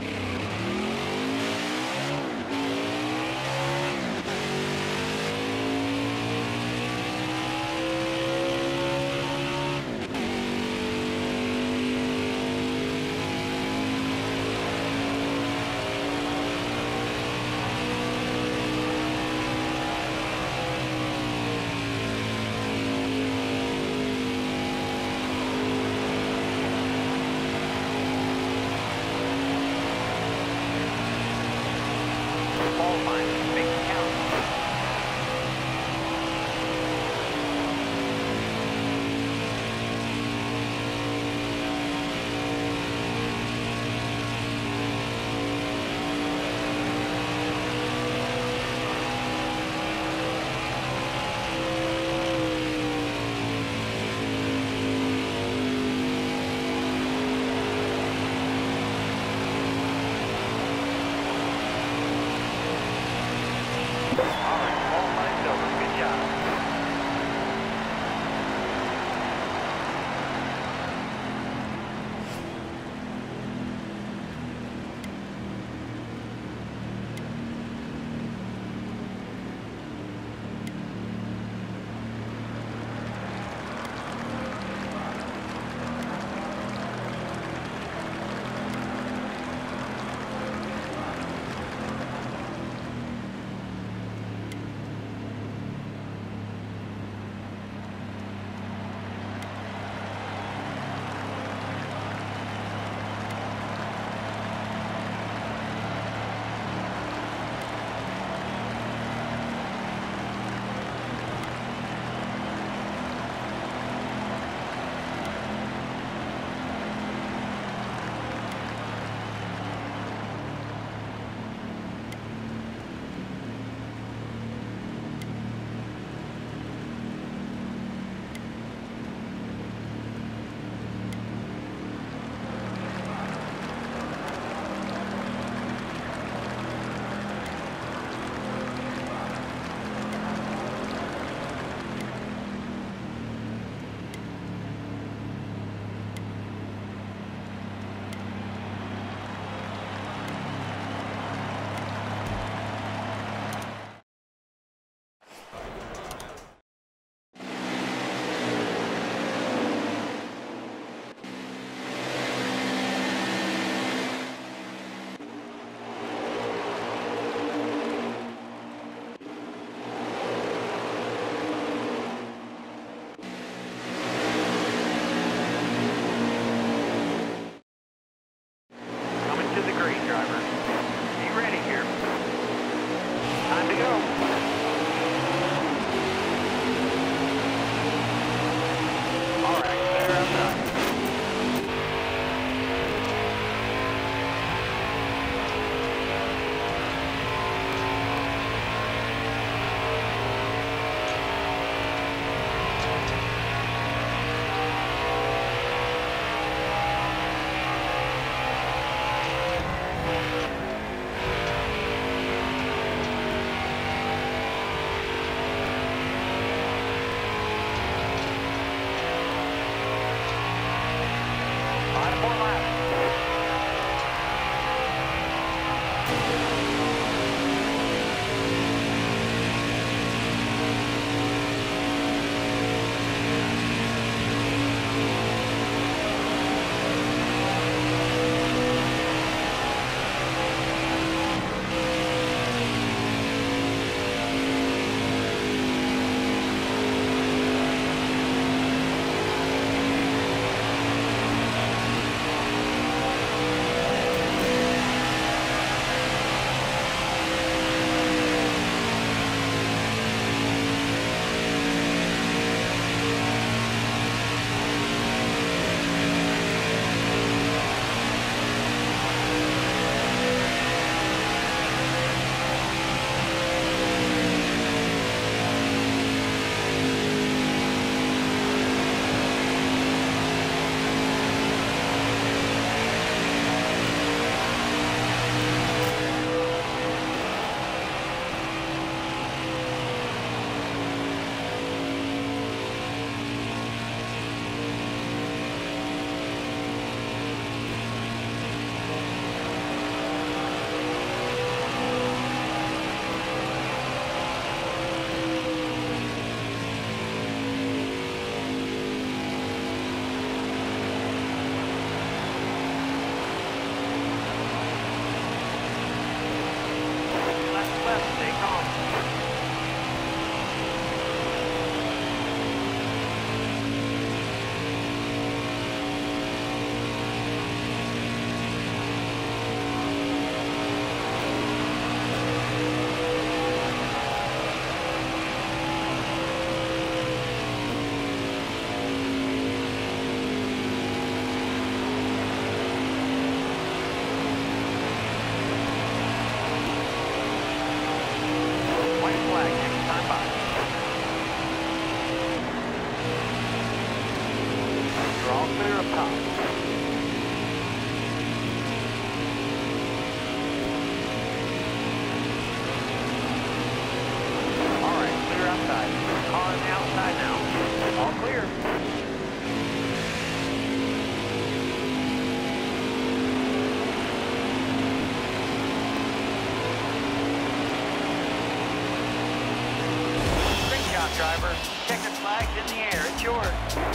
Yeah. Left, Great